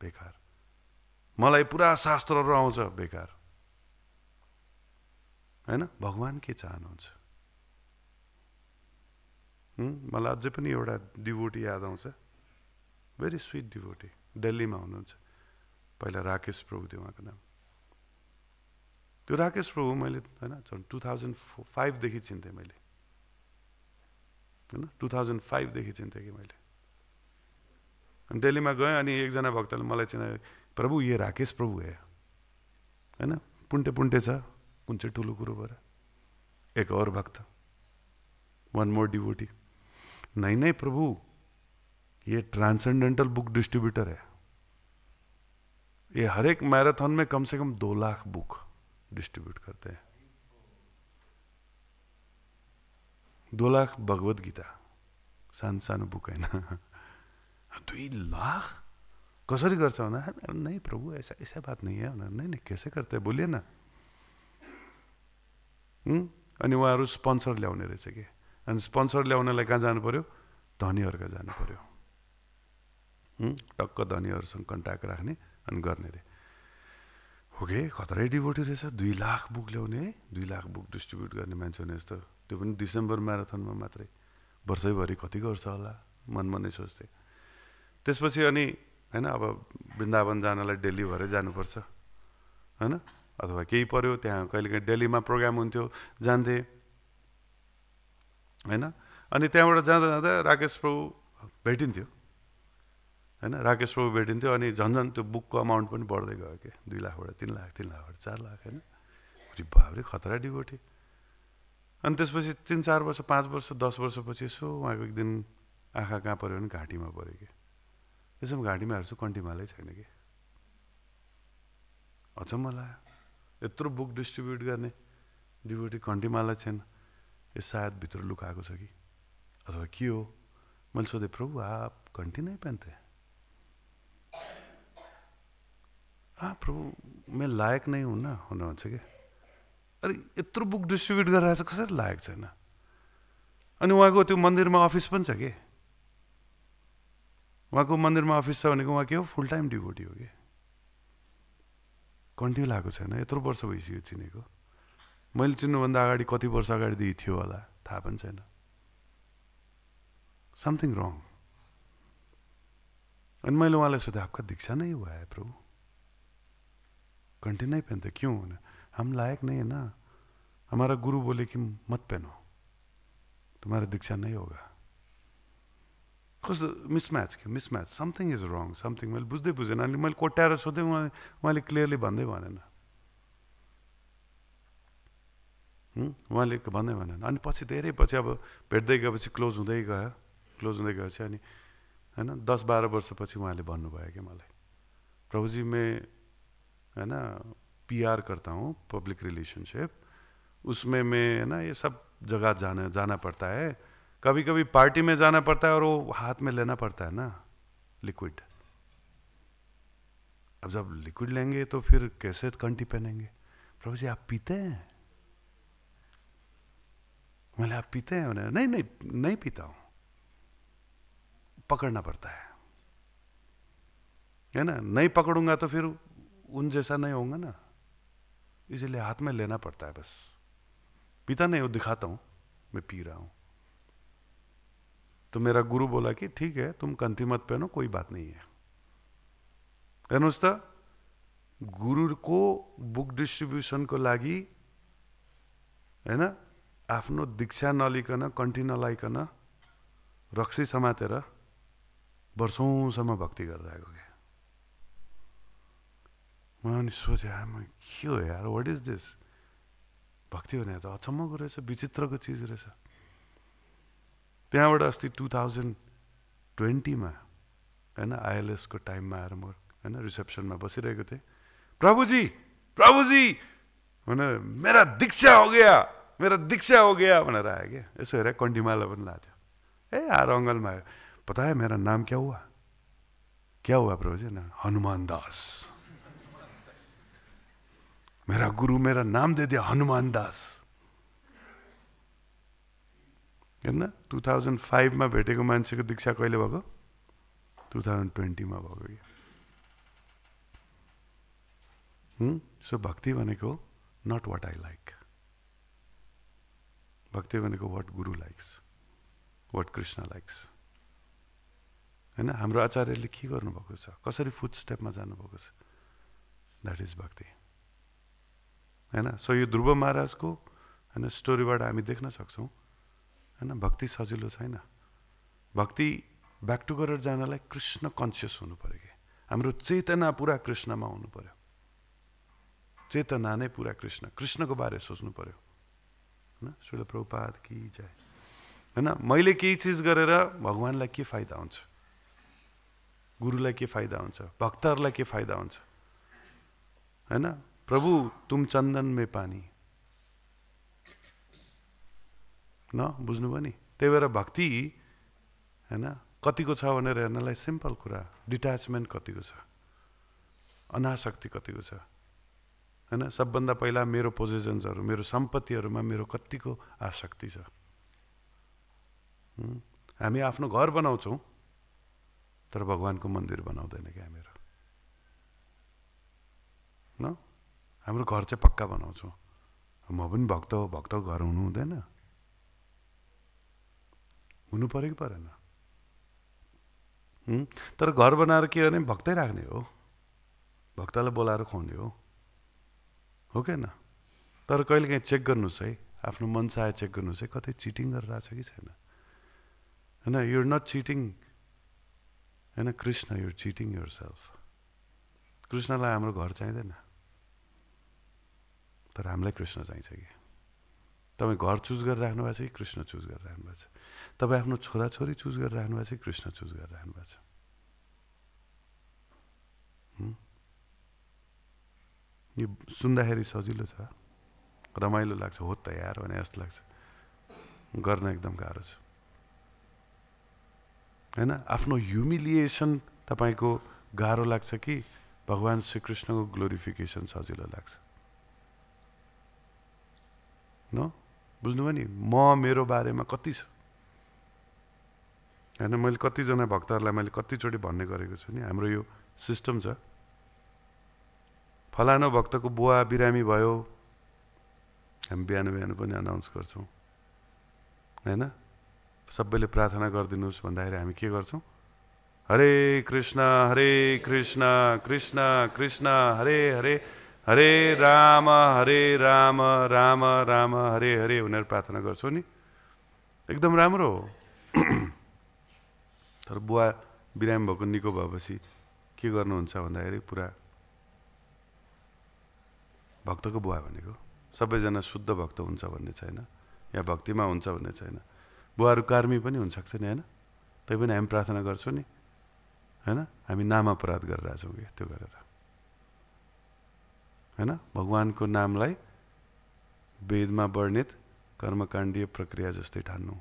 बेकार। मलाई पुरा शास्त्रहरू आउँछ बेकार। होइन? भगवान् के चाहनुहुन्छ? मलाई अझै पनि एउटा डिभोटी याद आउँछ। Very sweet devotee. दिल्लीमा हुनुहुन्छ। पहिला राकेश प्रभु थियो उहाँको नाम। त्यो राकेश प्रभु मैले, होइन टु थाउजन्ड फाइभदेखि चिन्थेँ मैले। होइन टु थाउजन्ड फाइभदेखि चिन्थेँ कि मैले। अनि दिल्लीमा गएँ अनि एकजना भक्तले मलाई चिनायो, प्रभु, ये राकेश प्रभु है। होइन पुन्टे पुन्टे छ, कुन चाहिँ ठुलो कुरो भएर? एक और भक्त। वन मोर डिवोटी नहीं नहीं प्रभु, ये ट्रांसेंडेंटल बुक डिस्ट्रीब्यूटर है। ये हर एक मैराथन में कम से कम दो लाख बुक डिस्ट्रीब्यूट करते दो लाख भगवत गीता। सानो सानो बुक होइन दुई लाख? कसरी गर्छ भन्दा नहीं प्रभु ऐसा ऐसा बात नहीं है। नहीं नहीं कैसे करते बोलिए ना। अनि उहाँहरू स्पोन्सर ल्याउने रहेछ कि अनि स्पोन्सर ल्याउनलाई कहाँ जानु पऱ्यो धनीहरूका जानु पऱ्यो टक्क धनीहरूसँग कन्ट्याक्ट राख्ने अनि गर्ने रे। हो कि खतरै डिभोटी रहेछ दुई लाख बुक ल्याउने दुई लाख बुक डिस्ट्रिब्युट गर्ने मान्छे हुने जस्तो त्यो पनि डिसेम्बर म्याराथनमा मात्रै वर्षैभरि कति गर्छ होला मनमा नै सोच्थेँ। त्यसपछि अनि होइन अब वृन्दावन जानलाई दिल्ली भएरै जानुपर्छ होइन? अथवा केही पऱ्यो त्यहाँ कहिलेकाहीँ दिल्लीमा प्रोग्राम हुन्थ्यो जान्थेँ होइन? अनि त्यहाँबाट जाँदा जाँदा राकेश प्रभु भेटिन्थ्यो। होइन? राकेश प्रभु भेटिन्थ्यो अनि झन्झन त्यो बुकको अमाउन्ट पनि बढ्दै गयो कि? दुई लाखबाट तिन लाख तिन लाखबाट चार लाख होइन? बाब्रे खतरा डिगोटी अनि त्यसपछि तिन चार वर्ष पाँच वर्ष दस वर्षपछि यसो उहाँको एक दिन आँखा कहाँ पऱ्यो भने घाँटीमा पऱ्यो कि? त्यसो घाँटीमा हेर्छु कन्टिमालै छैन कि? अचम्म लाग्यो। यत्रो बुक डिस्ट्रिब्युट गर्ने डिभोटी कन्टिमाला छैन। यो सायद भित्र लुकाएको छ कि? अथवा के हो? मैले सोधेँ प्रभु आप घन्टी नै हाँ प्रभु मैं लायक नै हुन्न हुनुहुन्छ कि अरे यत्रो बुक डिस्ट्रिब्युट गरिरहेको छ कसरी लायक छैन अनि उहाँको त्यो मन्दिरमा अफिस पनि छ कि उहाँको मन्दिरमा अफिस छ भनेको उहाँ के हो फुल टाइम डिभोटी हो कि कन्टिन्यू लगाएको छैन यत्रो वर्ष भइसक्यो चिनेको मैले चिन्नुभन्दा अगाडि कति वर्ष अगाडिदेखि थियो होला थाहा पनि छैन समथिङ रङ अनि मैले उहाँलाई सोधेँ आपका दीक्षा नै है प्रभु। कंटिन्यू नहीं पहनते? क्यों? हम लायक नहीं है ना। हमारा गुरु बोले कि मत पहनो। तुम्हारा दीक्षा नहीं होगा। कस्तो मिसम्याच कि mismatch something is wrong something मैले बुझ्दै बुझेन अनि मैले कोट्याएर सोधेँ उहाँ उहाँले क्लियरली भन्दै भनेन उहाँले भन्दै भनेन अनि पछि धेरै पछि अब भेट्दै गएपछि क्लोज हुँदै गयो क्लोज हुँदै गएपछि अनि होइन दस बाह्र वर्षपछि उहाँले भन्नुभयो कि मलाई। प्रभुजी मैं है ना पीआर करता हूँ पब्लिक रिलेशनशिप उसमें मैं, है ना, ये सब जगह जाना जाना पड़ता है। कभी कभी पार्टी में जाना पड़ता है और वो हाथ में लेना पड़ता है ना लिक्विड अब जब लिक्विड लेंगे तो फिर कैसे कंटी पहनेंगे? प्रभु जी, आप पीते हैं? मैंने आप पीते हैं? उन्हें नहीं नहीं नहीं पीता हूँ। पकड़ना पड़ता है। है ना, नहीं पकड़ूँगा तो फिर उन जैसा नहीं होगा ना। इसीलिए हाथ में लेना पड़ता है बस। पीता नहीं, वो दिखाता हूँ, मैं पी रहा हूँ। तो मेरा गुरु बोला कि ठीक है, तुम कंती मत पहनो, कोई बात नहीं है। हेर्नुहोस् त गुरुको बुक डिस्ट्रीब्यूशन डिस्ट्रिब्युसनको लागि होइन आफ्नो दीक्षा नलिकन कन्टी नलाइकन रक्सी समातेर वर्षौँसम्म भक्ति गरिरहेको क्या म अनि सोचेँ म के हो यार वाट इज दिस भक्ति भने त अचम्मको रहेछ विचित्रको चिज रहेछ त्यहाँबाट अस्ति टु थाउजन्ड ट्वेन्टीमा होइन आइएलएसको टाइममा आएर म होइन रिसेप्सनमा बसिरहेको थिएँ प्रभुजी प्रभुजी भनेर मेरा दीक्षा हो गया मेरा दीक्षा हो गया भनेर आयो क्या यसो हेरेर कन्टिमाला पनि लाथ्यो ए आएर अङ्गलमा आयो पता मेरा नाम क्या हुआ क्या हुआ प्रभुजी हनुमान दास मेरा गुरु मेरा नाम दे दिया हनुमान दास। हेर्न टु थाउजन्ड फाइभमा भेटेको मान्छेको दीक्षा कहिले भएको? टु थाउजन्ड ट्वेन्टीमा भएको कि सो भक्ति भनेको नट वाट आई लाइक भक्ति भनेको what Guru likes what Krishna likes होइन? हाम्रो आचार्यले के गर्नुभएको छ? कसरी फुट स्टेपमा जानुभएको छ? द्याट इज भक्ति। होइन? सो यो ध्रुव महाराजको होइन स्टोरीबाट हामी देख्न सक्छौँ। होइन? भक्ति सजिलो छैन। भक्ति ब्याक टु गरेर जानलाई कृष्ण कन्सियस हुनु पऱ्यो कि? हाम्रो चेतना पुरा कृष्णमा हुनु पर्यो। चेतना नै पुरा कृष्ण। कृष्णको बारे सोच्नु पर्यो। होइन? शिल प्रभुपाद कि जाए होइन? मैले केही चिज गरेर भगवान्लाई के फाइदा हुन्छ? गुरुलाई के फाइदा हुन्छ? भक्तहरूलाई के फाइदा हुन्छ? होइन? प्रभु तुम चन्दन मे पानी। न बुझ्नुभयो नि? त्यही भएर भक्ति होइन कतिको छ भनेर हेर्नलाई सिम्पल कुरा। डिट्याचमेन्ट कतिको छ? अनाशक्ति कतिको छ? होइन सबभन्दा पहिला मेरो पोजिसन्सहरू मेरो सम्पत्तिहरूमा मेरो कतिको आसक्ति छ? हामी आफ्नो घर बनाउँछौँ तर भगवान्को मन्दिर बनाउँदैन क्या हामीहरू न? हाम्रो घर चाहिँ पक्का बनाउँछौँ। म पनि भक्त हो भक्तको घर हुनु हुँदैन। हुनु पऱ्यो कि परेन तर घर बनाएर के गर्ने? भक्तै राख्ने हो। भक्तलाई बोलाएर खुवाउने हो। हो कि तर कहिले काहीँ चेक गर्नुहोस् है। आफ्नो मन चाहे चेक गर्नुहोस् है। कतै चिटिङ गरेर आएको छ कि छैन? होइन युर नट चिटिङ होइन Krishna your cheating your self कृष्णलाई हाम्रो घर चाहिँदैन। तर हामीलाई कृष्ण चाहिन्छ कि? तपाईँ घर चुज गरेर राख्नु भएको छ कि कृष्ण चुज गरेर राख्नु भएको छ? तपाईँ आफ्नो छोराछोरी चुज गरेर राख्नु भएको छ कि कृष्ण चुज गरेर राख्नु भएको छ? यो सुन्दाखेरि सजिलो छ। रमाइलो लाग्छ। हो तयार भने जस्तो लाग्छ। गर्न एकदम गाह्रो छ। होइन? आफ्नो ह्युमिलिएसन तपाईँको गाह्रो लाग्छ कि भगवान् श्रीकृष्णको ग्लोरिफिकेसन सजिलो लाग्छ? न? बुझ्नुभयो नि? म मेरो बारेमा कति छ? होइन मैले कतिजना भक्तहरूलाई मैले कतिचोटि भन्ने गरेको छु नि। हाम्रो यो सिस्टम छ। फलानु भक्तको बुवा बिरामी भयो। हामी बिहान बिहान पनि अनाउन्स गर्छौँ। होइन? सबैले प्रार्थना गरिदिनुहोस् भन्दाखेरि हामी के गर्छौँ? हरे कृष्ण हरे कृष्ण कृष्ण कृष्ण हरे हरे। हरे राम हरे राम राम राम हरे हरे भनेर प्रार्थना गर्छौँ नि। एकदम राम्रो हो। <clears throat> तर बुवा बिरामी भएको निको भएपछि के गर्नुहुन्छ भन्दाखेरि पुरा भक्तको बुवा भनेको सबैजना शुद्ध भक्त हुन्छ भन्ने छैन। या भक्तिमा हुन्छ भन्ने छैन। बुवाहरू कार्मी पनि हुनसक्छ नि होइन? तै पनि हामी प्रार्थना गर्छौँ नि होइन? हामी नाम अपराध गरिरहेछौँ कि त्यो गरेर। होइन भगवान्को नामलाई वेदमा वर्णित कर्मकाण्डीय प्रक्रिया जस्तै ठान्नु।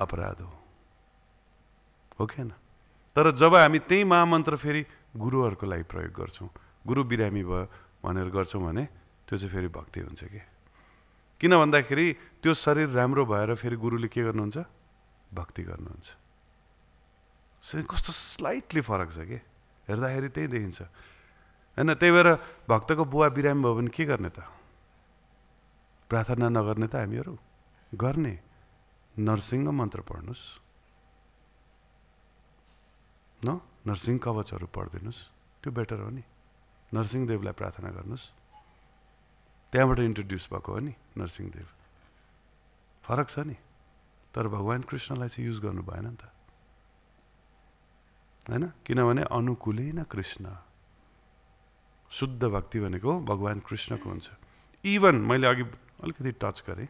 अपराध हो। हो कि होइन तर जब हामी त्यही महामन्त्र फेरि गुरुहरूको लागि प्रयोग गर्छौँ गुरु बिरामी भयो भनेर गर्छौँ भने त्यो चाहिँ फेरि भक्ति हुन्छ कि? किन भन्दाखेरि त्यो शरीर राम्रो भएर फेरि गुरुले के गर्नुहुन्छ? भक्ति गर्नुहुन्छ। कस्तो स्लाइटली फरक छ कि? हेर्दाखेरि त्यही देखिन्छ। होइन त्यही भएर भक्तको बुवा बिरामी भयो भने के गर्ने त? प्रार्थना नगर्ने त हामीहरू। गर्ने। नरसिंह मन्त्र पढ्नुहोस् न? नरसिंह कवचहरू पढिदिनुहोस् त्यो बेटर हो नि। नरसिंहदेवलाई प्रार्थना गर्नुहोस् त्यहाँबाट इन्ट्रोड्युस भएको हो नि नरसिंहदेव फरक छ नि। तर भगवान् कृष्णलाई चाहिँ युज गर्नु भएन नि त। होइन? किनभने अनुकूलै न कृष्ण। शुद्ध भक्ति भनेको भगवान् कृष्णको हुन्छ। इभन मैले अघि अलिकति टच गरेँ।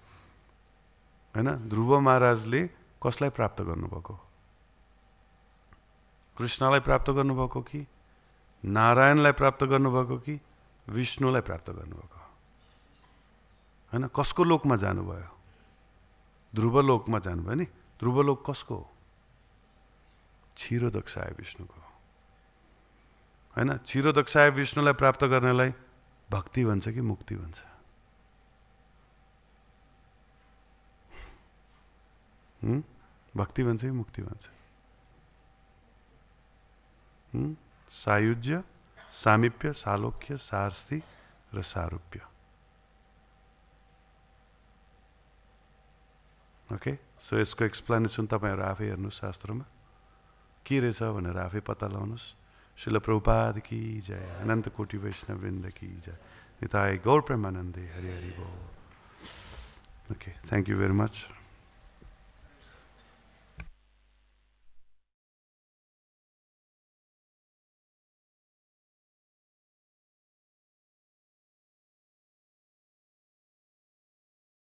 होइन? ध्रुव महाराजले कसलाई प्राप्त गर्नुभएको? कृष्णलाई प्राप्त गर्नुभएको कि? नारायणलाई प्राप्त गर्नुभएको कि? विष्णुलाई प्राप्त गर्नुभएको? होइन? कसको लोकमा जानुभयो? ध्रुवलोकमा जानुभयो नि? ध्रुवलोक कसको हो? क्षीरोदक्षाय विष्णुको। होइन क्षीरोदक्षाय विष्णुलाई प्राप्त गर्नलाई भक्ति भन्छ कि मुक्ति भन्छ? भक्ति भन्छ कि मुक्ति भन्छ? सायुज्य सामिप्य सालोक्य सारस्थी र सारूप्य। ओके सो यसको एक्सप्लेनेसन तपाईँहरू आफै हेर्नुहोस् शास्त्रमा। के रहेछ भनेर आफै पत्ता लगाउनुहोस्। शिल प्रभुपाद की जय अनंत कोटि वैष्णव वृंद की जय निताय गौर प्रेमानंदे हरि हरि बो okay thank you very much